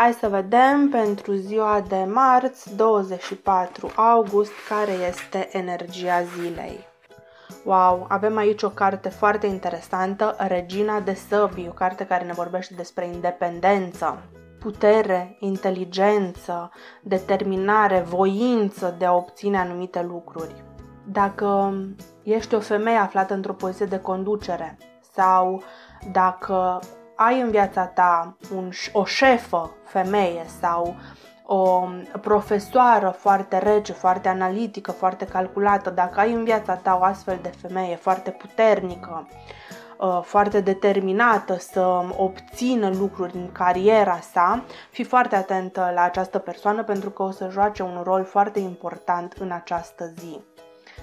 Hai să vedem pentru ziua de marți, 24 august, care este energia zilei. Wow, avem aici o carte foarte interesantă, Regina de Săbii, o carte care ne vorbește despre independență, putere, inteligență, determinare, voință de a obține anumite lucruri. Dacă ești o femeie aflată într-o poziție de conducere sau dacă ai în viața ta un, o șefă femeie sau o profesoară foarte rece, foarte analitică, foarte calculată, dacă ai în viața ta o astfel de femeie foarte puternică, uh, foarte determinată să obțină lucruri în cariera sa, fi foarte atentă la această persoană pentru că o să joace un rol foarte important în această zi.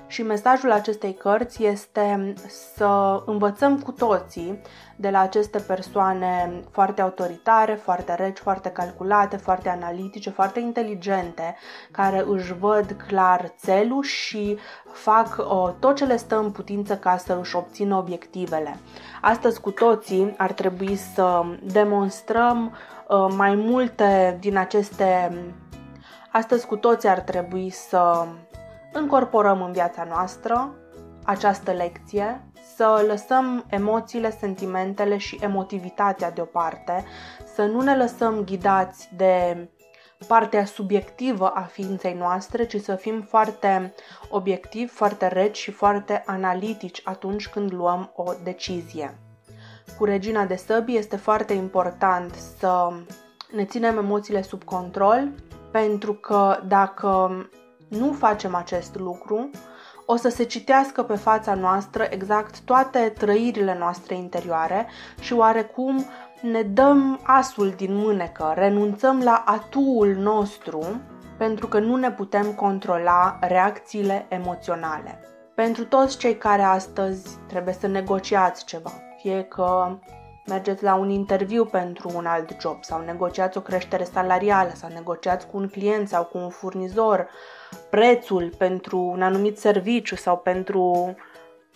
Și mesajul acestei cărți este să învățăm cu toții de la aceste persoane foarte autoritare, foarte reci, foarte calculate, foarte analitice, foarte inteligente, care își văd clar țelul și fac uh, tot ce le stă în putință ca să își obțină obiectivele. Astăzi cu toții ar trebui să demonstrăm uh, mai multe din aceste Astăzi cu toții ar trebui să încorporăm în viața noastră această lecție, să lăsăm emoțiile, sentimentele și emotivitatea deoparte, să nu ne lăsăm ghidați de partea subiectivă a ființei noastre, ci să fim foarte obiectivi, foarte reci și foarte analitici atunci când luăm o decizie. Cu regina de săbii este foarte important să ne ținem emoțiile sub control, pentru că dacă nu facem acest lucru, o să se citească pe fața noastră exact toate trăirile noastre interioare și oarecum ne dăm asul din mânecă, renunțăm la atuul nostru pentru că nu ne putem controla reacțiile emoționale. Pentru toți cei care astăzi trebuie să negociați ceva, fie că mergeți la un interviu pentru un alt job sau negociați o creștere salarială sau negociați cu un client sau cu un furnizor prețul pentru un anumit serviciu sau pentru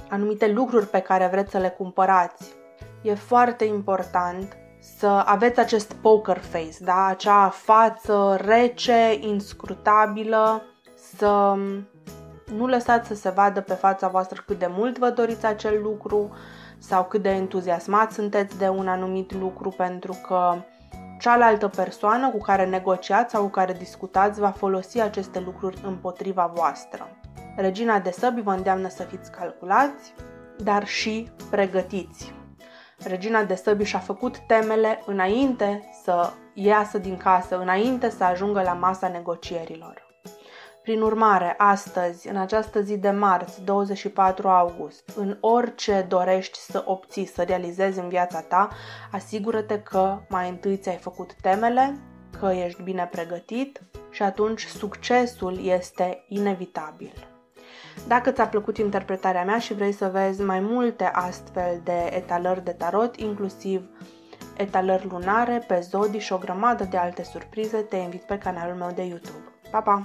anumite lucruri pe care vreți să le cumpărați. E foarte important să aveți acest poker face, da? acea față rece, inscrutabilă, să nu lăsați să se vadă pe fața voastră cât de mult vă doriți acel lucru, sau cât de entuziasmat sunteți de un anumit lucru pentru că cealaltă persoană cu care negociați sau cu care discutați va folosi aceste lucruri împotriva voastră. Regina de săbi vă îndeamnă să fiți calculați, dar și pregătiți. Regina de săbi și-a făcut temele înainte să iasă din casă, înainte să ajungă la masa negocierilor. Prin urmare, astăzi, în această zi de marți, 24 august, în orice dorești să obții, să realizezi în viața ta, asigură-te că mai întâi ți-ai făcut temele, că ești bine pregătit și atunci succesul este inevitabil. Dacă ți-a plăcut interpretarea mea și vrei să vezi mai multe astfel de etalări de tarot, inclusiv etalări lunare, pe zodii și o grămadă de alte surprize, te invit pe canalul meu de YouTube. Pa, pa!